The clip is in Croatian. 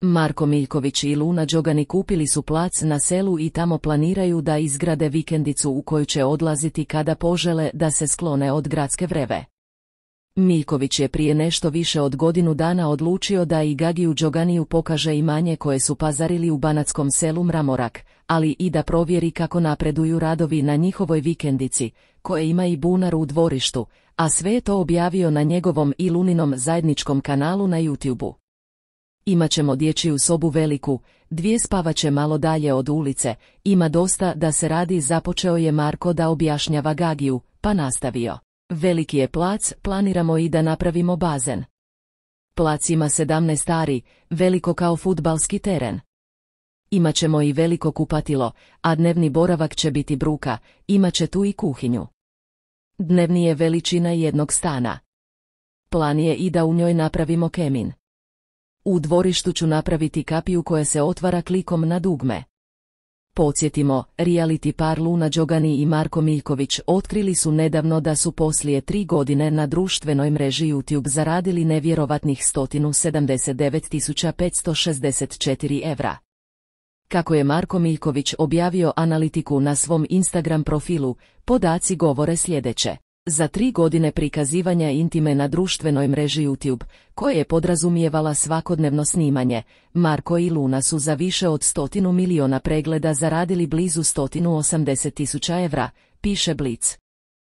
Marko Miljković i Luna Đogani kupili su plac na selu i tamo planiraju da izgrade vikendicu u koju će odlaziti kada požele da se sklone od gradske vreve. Miljković je prije nešto više od godinu dana odlučio da i Gagiju Đoganiju pokaže imanje koje su pazarili u banatskom selu Mramorak, ali i da provjeri kako napreduju radovi na njihovoj vikendici, koje ima i bunar u dvorištu, a sve je to objavio na njegovom i Luninom zajedničkom kanalu na YouTubeu. Imaćemo dječju sobu veliku, dvije spavaće malo dalje od ulice, ima dosta da se radi započeo je Marko da objašnjava Gagiju, pa nastavio. Veliki je plac, planiramo i da napravimo bazen. Plac ima 17 stari, veliko kao futbalski teren. Imaćemo i veliko kupatilo, a dnevni boravak će biti bruka, imaće tu i kuhinju. Dnevni je veličina jednog stana. Plan je i da u njoj napravimo kemin. U dvorištu ću napraviti kapiju koja se otvara klikom na dugme. Podsjetimo, reality par Luna Đogani i Marko Miljković otkrili su nedavno da su poslije tri godine na društvenoj mreži YouTube zaradili nevjerovatnih 179.564 evra. Kako je Marko Miljković objavio analitiku na svom Instagram profilu, podaci govore sljedeće. Za tri godine prikazivanja intime na društvenoj mreži YouTube, koje je podrazumijevala svakodnevno snimanje, Marko i Luna su za više od stotinu miliona pregleda zaradili blizu stotinu osamdeset tisuća evra, piše Blic.